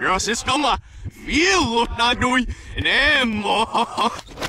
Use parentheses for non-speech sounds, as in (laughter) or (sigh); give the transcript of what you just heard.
Your sister, feel not doing, and more. (laughs)